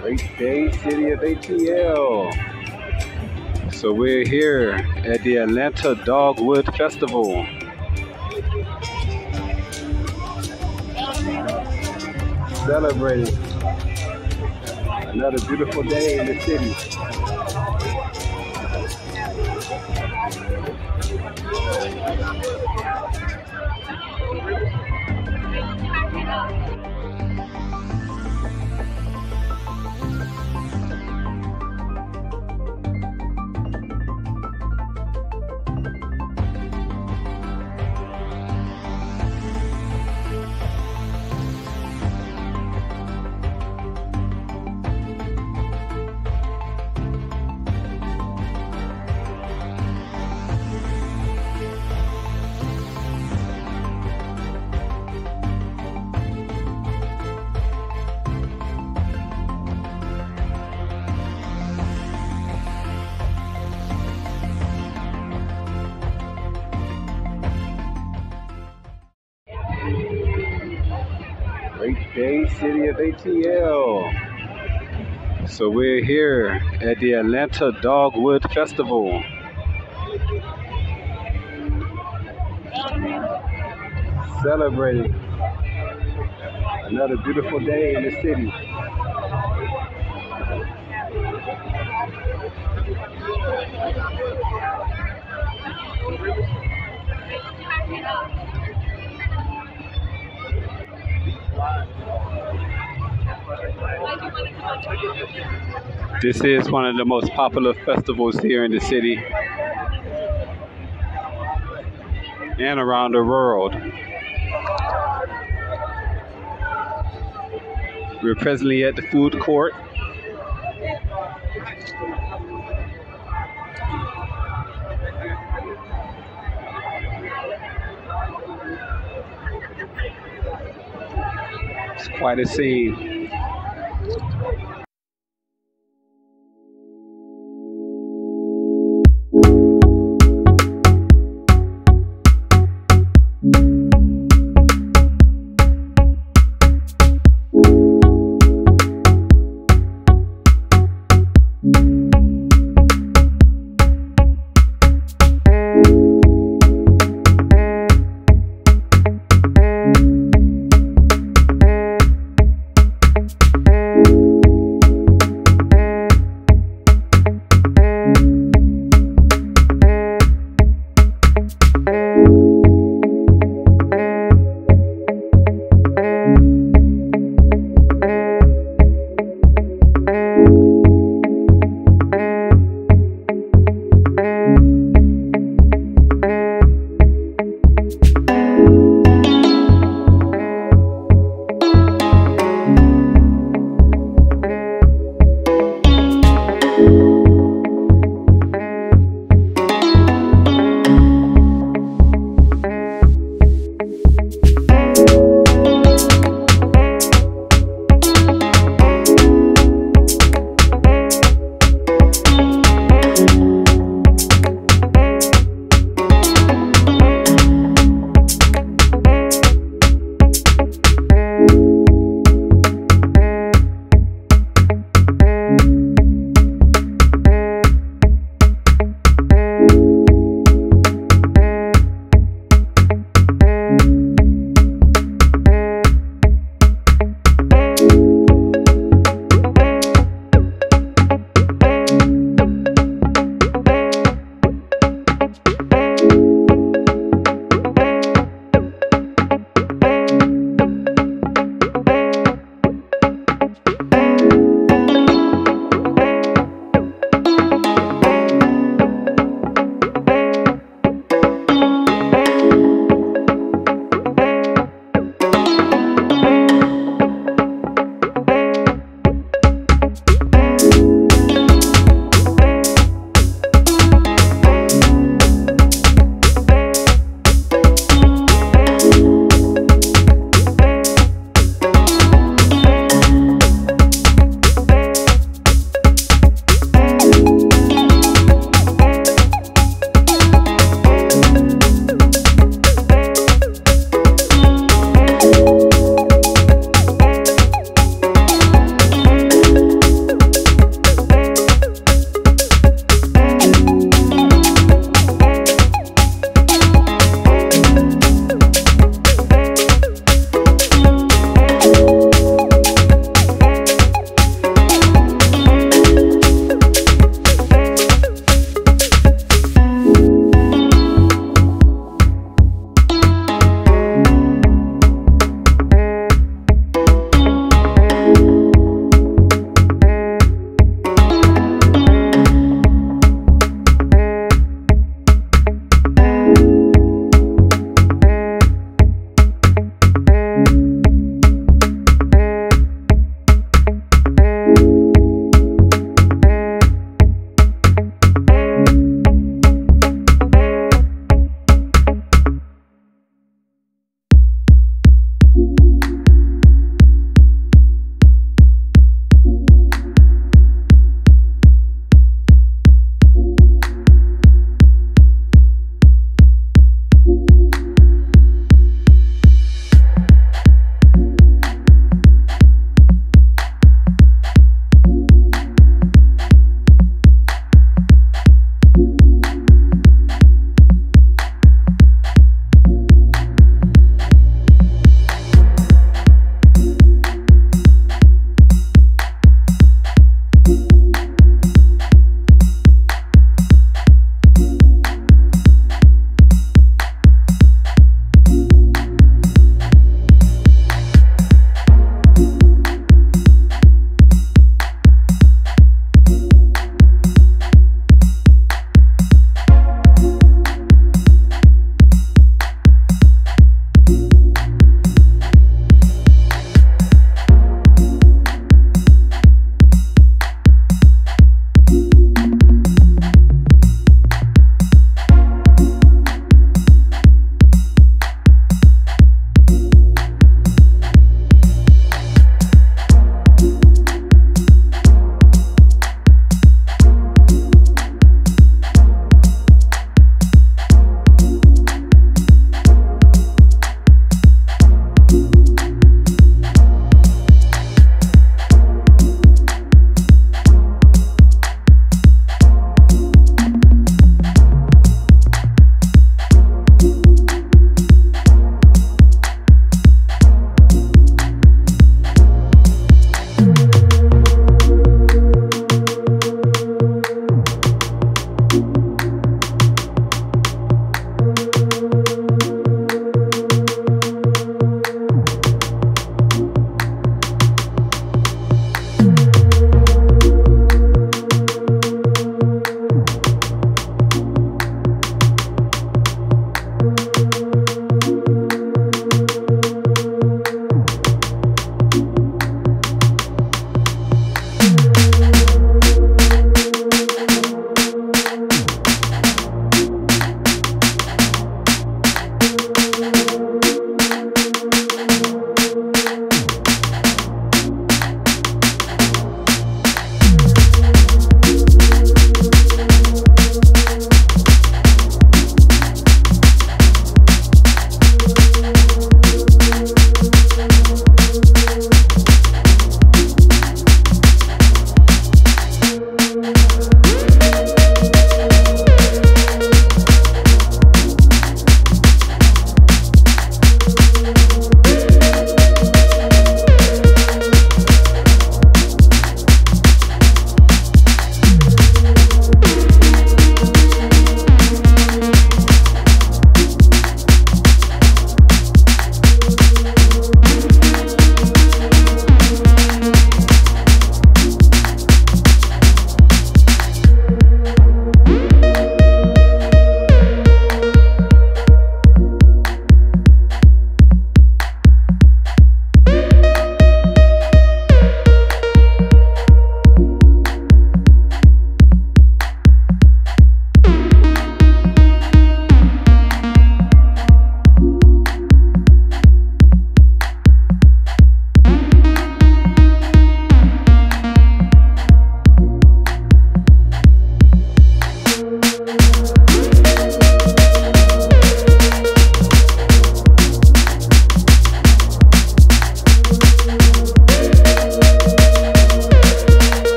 Great Day City of ATL. So we're here at the Atlanta Dogwood Festival. Celebrating another beautiful day in the city. Great City of ATL. So we're here at the Atlanta Dogwood Festival. Celebrating another beautiful day in the city. This is one of the most popular festivals here in the city and around the world. We're presently at the food court. Quite a scene.